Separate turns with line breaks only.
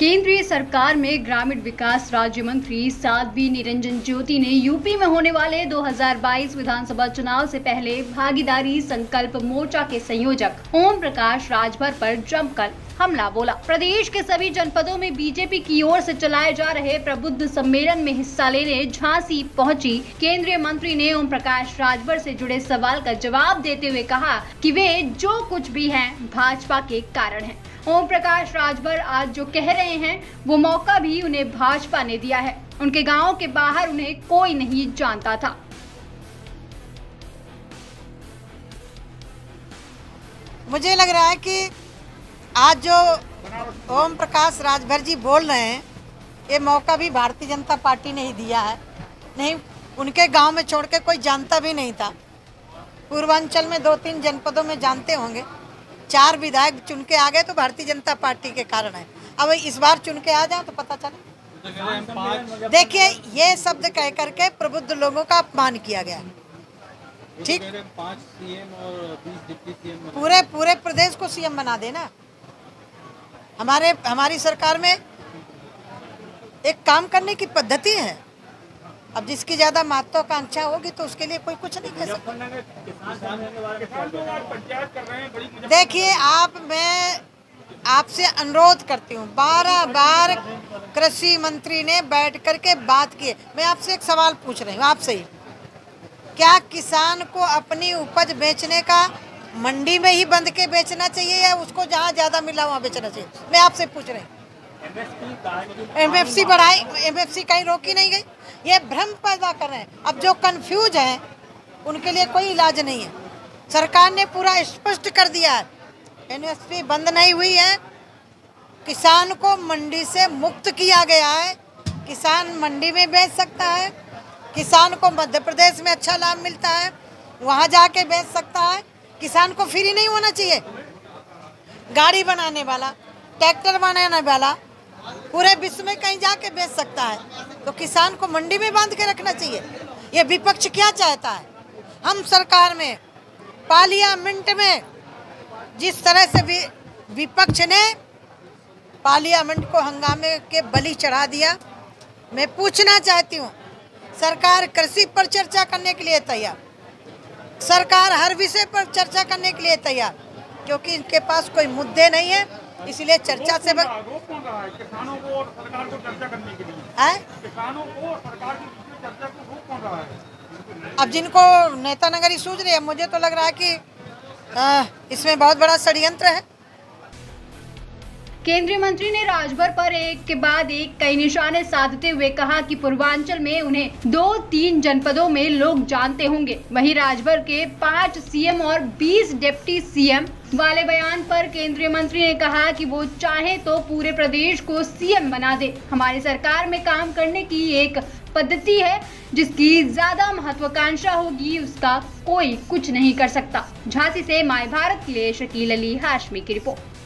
केंद्रीय सरकार में ग्रामीण विकास राज्य मंत्री साध्वी निरंजन ज्योति ने यूपी में होने वाले 2022 विधानसभा चुनाव से पहले भागीदारी संकल्प मोर्चा के संयोजक ओम प्रकाश राजभर पर जमकर हमला बोला। प्रदेश के सभी जनपदों में बीजेपी की ओर से चलाए जा रहे प्रबुद्ध सम्मेलन में हिस्सा लेने झांसी पहुँची। केंद्रीय मंत्री ने ओम प्रकाश राजभर से जुड़े सवाल का जवाब देते हुए कहा कि वे जो कुछ भी हैं, भाजपा के कारण हैं। ओम प्रकाश राजभर आज जो कह रहे हैं, वो मौका भी उन्हें भाजपा ने दिया है। उनके गाँव के बाहर उन्हें कोई नहीं जानता था।
मुझे लग रहा है कि आज जो ओम प्रकाश राजभर जी बोल रहे हैं, ये मौका भी भारतीय जनता पार्टी ने ही दिया है। नहीं, उनके गाँव में छोड़ के कोई जानता भी नहीं था। पूर्वांचल में दो तीन जनपदों में जानते होंगे। चार विधायक चुन के आ गए तो भारतीय जनता पार्टी के कारण है। अब इस बार चुन के आ जाओ तो पता चले। देखिए, ये शब्द कह करके प्रबुद्ध लोगों का अपमान किया गया। ठीक? पूरे पूरे प्रदेश को सीएम बना देना हमारे, हमारी सरकार में एक काम करने की पद्धति है। अब जिसकी ज़्यादा महत्वाकांक्षा होगी तो उसके लिए कोई कुछ नहीं कर सकता। देखिए, आप, मैं आपसे अनुरोध करती हूँ बारह बार कृषि मंत्री ने बैठ करके बात की मैं आपसे एक सवाल पूछ रही हूँ, आपसे ही। क्या किसान को अपनी उपज बेचने का मंडी में ही बंद के बेचना चाहिए या उसको जहाँ ज़्यादा मिला वहाँ बेचना चाहिए? मैं आपसे पूछ रही हूँ। एमएफसी बढ़ाई एमएफसी कहीं रोकी नहीं गई। ये भ्रम पैदा कर रहे हैं। अब जो कंफ्यूज हैं, उनके लिए कोई इलाज नहीं है। सरकार ने पूरा स्पष्ट कर दिया है। एमएसपी बंद नहीं हुई है। किसान को मंडी से मुक्त किया गया है। किसान मंडी में बेच सकता है। किसान को मध्य प्रदेश में अच्छा लाभ मिलता है। वहाँ जाके बेच सकता है। किसान को फ्री नहीं होना चाहिए। गाड़ी बनाने वाला ट्रैक्टर बनाने वाला पूरे विश्व में कहीं जाके बेच सकता है। तो किसान को मंडी में बाँध के रखना चाहिए। ये विपक्ष क्या चाहता है? हम सरकार में पार्लियामेंट में, जिस तरह से विपक्ष ने पार्लियामेंट को हंगामे के बलि चढ़ा दिया, मैं पूछना चाहती हूँ, सरकार कृषि पर चर्चा करने के लिए तैयार? सरकार हर विषय पर चर्चा करने के लिए तैयार? क्योंकि इनके पास कोई मुद्दे नहीं है। इसलिए चर्चा से
है किसानों को और सरकार को चर्चा करने के लिए।
है?
किसानों को और सरकार के चर्चा को रोक कौन रहा है।
अब जिनको नेता नगरी सूझ रही है मुझे तो लग रहा है कि आ, इसमें बहुत बड़ा षडयंत्र है।
केंद्रीय मंत्री ने राजभर पर एक के बाद एक कई निशाने साधते हुए कहा कि पूर्वांचल में उन्हें दो तीन जनपदों में लोग जानते होंगे। वहीं राजभर के पाँच सीएम और 20 डिप्टी सीएम वाले बयान पर केंद्रीय मंत्री ने कहा कि वो चाहे तो पूरे प्रदेश को सीएम बना दे। हमारी सरकार में काम करने की एक पद्धति है, जिसकी ज़्यादा महत्वाकांक्षा होगी, उसका कोई कुछ नहीं कर सकता। झांसी से माय भारत के लिए शकील अली हाशमी की रिपोर्ट।